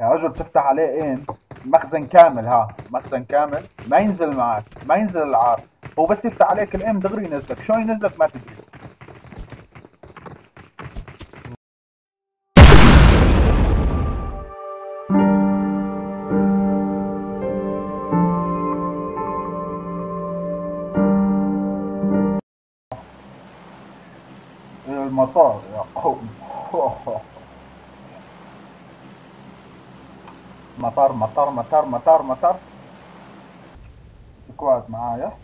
يا رجل تفتح عليه ايم مخزن كامل ها. مخزن كامل. ما ينزل معك. ما ينزل العار. هو بس يفتح عليك الايم دغري ينزلك. شلون ينزلك ما تدري. المطار يا قوم. مطار مطار مطار مطار مطار. سكواد معايا.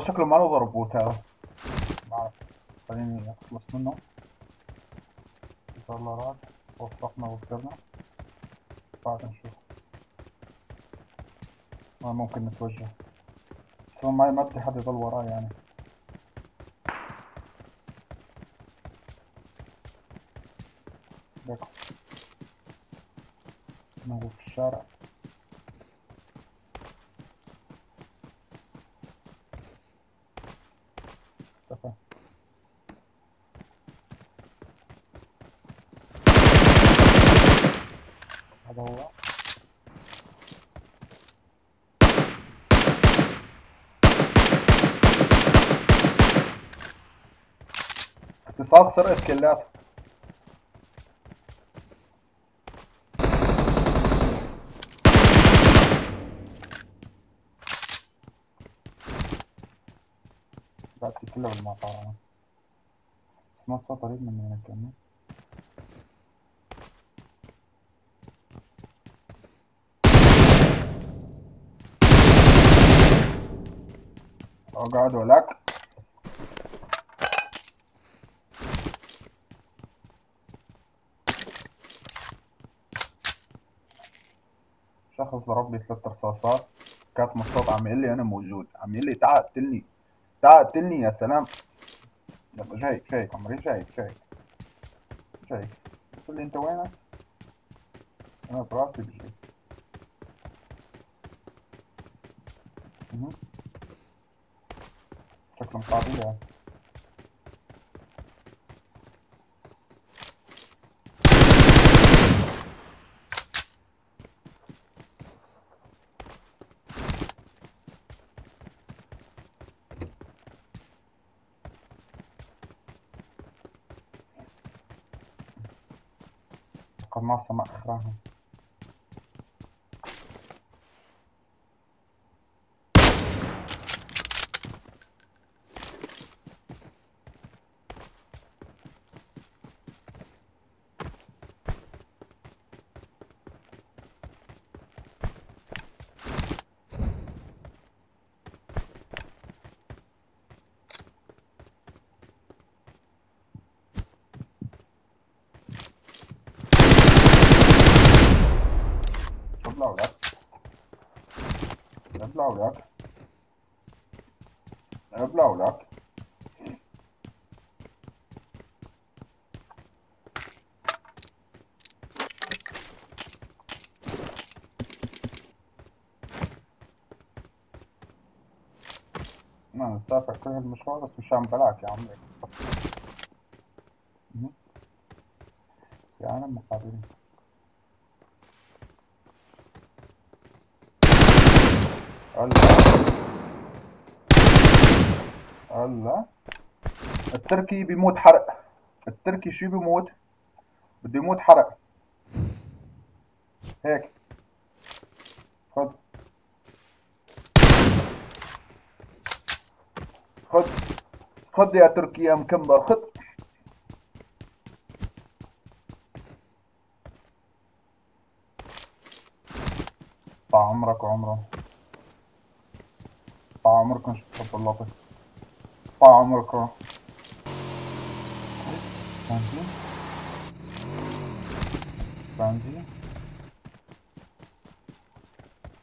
والله شكله ما له ضربوت هذا ما أعرف. خليني أخلص منه. دولارات وفقنا وفقنا. بعد نشوف. ما ممكن نتوجه. ما ما بدي حد يضل وراي يعني ليكو موجود في الشارع اختفى هذا هو. اتصال سرقة كلات بقت كلها بالمطار ما صار قريب من هنا كمان. اقعد ولك شخص ضرب لي ثلاث رصاصات. كاتم الصوت عم يقول لي أنا موجود. عم يقول لي تعال اقتلني تعال اقتلني يا سلام. يلا جاي جاي عمري جاي جاي جاي بس لي انت وينك؟ أنا براسي بجي مهم. شكله مقابل يعني قناصة ما أخراها ابلع ولك ابلع ولك ابلع ولك أنا مسافر كل هالمشوار بس مش عم بلاك يا. في عالم مقابلين الله. هلا التركي بيموت حرق. التركي شو بيموت؟ بده يموت حرق. هيك. خد. خد. خد يا تركي يا مكمبر خد. بتحب اللطف طع عمركم بنزين. بنزين.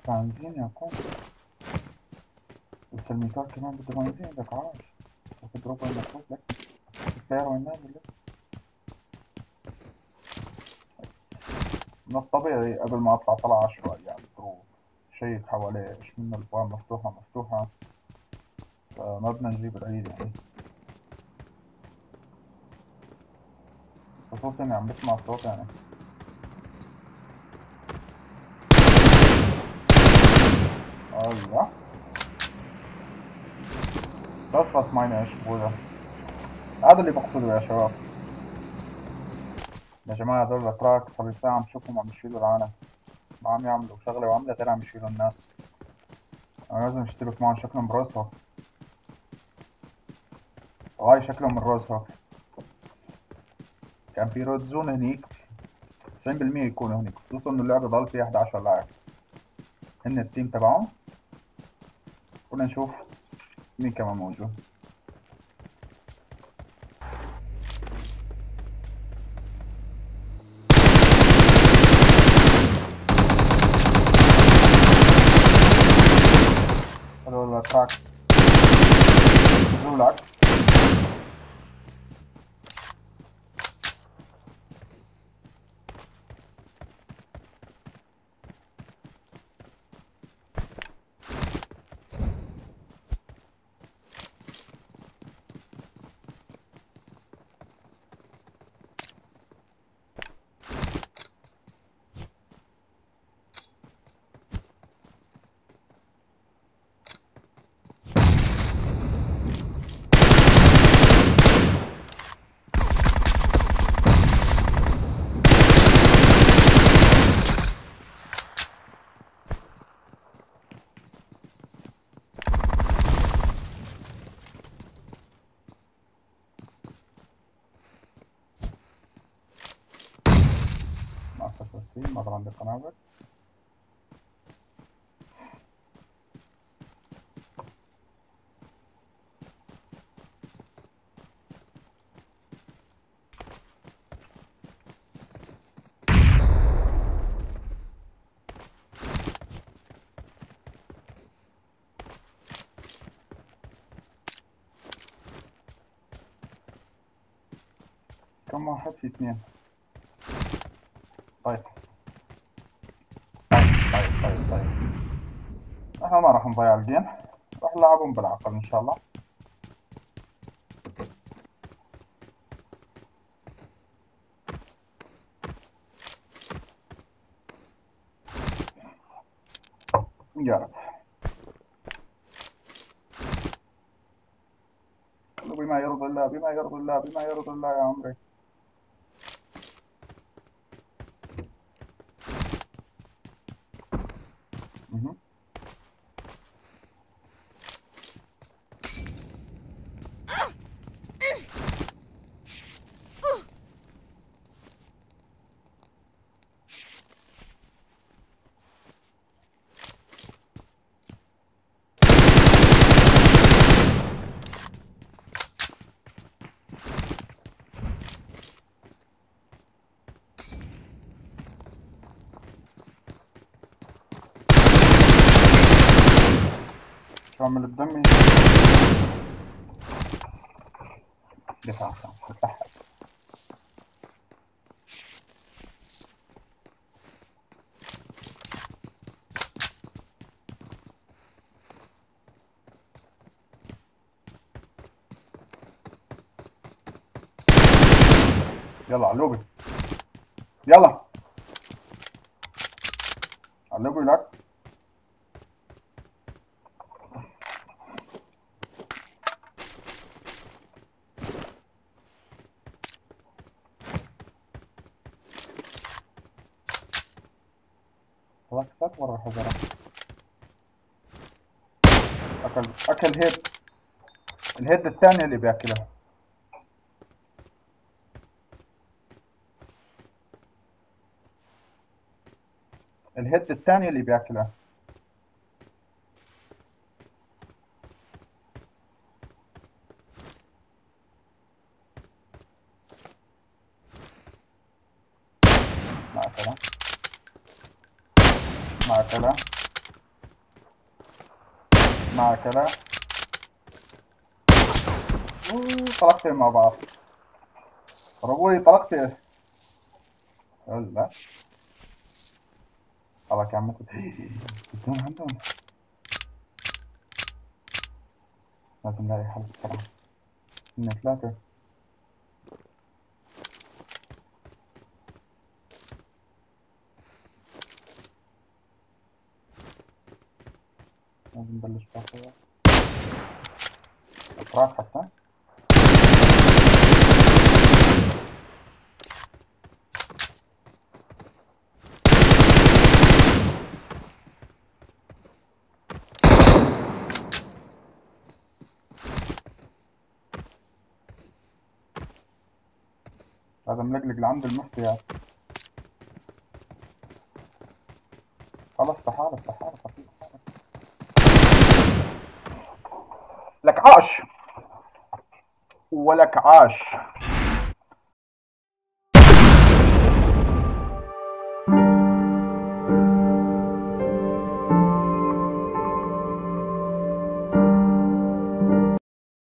بنزين يا كون بس الميتار كمان بده بنزين بدك عاش تاخد ربع المفروض لك السيارة نازل لك من الطبيعي قبل ما أطلع طلع عشوائي يعني بروح شيك حواليه إيش؟ من الابواب مفتوحة مفتوحة. بدنا نجيب العيد يعني. خصوصا اني عم بسمع صوت يعني. الله. تخلص معنا إيش بويا. هذا اللي بقصده يا شباب. يا جماعة هذول الاتراك صار لي ساعة عم شوفهم عم يشيلوا العالم؟ ما عم يعملوا شغلة وعملة غير عم يشيلوا الناس. أنا لازم اشتبك معهم شكلهم براسهم وهاي شكلهم من Rozhok كان في red zone هنيك 90% يكونوا هنيك خصوصا انه اللعبة ضل فيها 11 لاعب هن التيم تبعهم كنا نشوف مين كمان موجود نزولك مع التسلسل مرة عند القنابل كم واحد في اثنين؟ إحنا ما راح نضيع الجيم. راح نلعبهم بالعقل إن شاء الله. يا رب. بما يرضي الله بما يرضي الله بما يرضي الله يا عمري. عمل بدمي دفاع دفاع يلا علوبي يلا. علوبي لك باكسات ورا الحجرة أكل أكل هيد. الهيد الثانية اللي بياكلها الهيد الثانية اللي بياكلها ما أكلها أكلها ما أكلها أوه، طلقتين مع بعض. ربوي طلقتين. لا خلاص يا عم الزون عندهم. لازم نلاقي حل بسرعة. إن ثلاثة. لازم نبلش باخذ أتراك حتى. هذا ملقلق لعند المفتي يا خلص تعال تعال خفيف تعال. لك عاش ولك عاش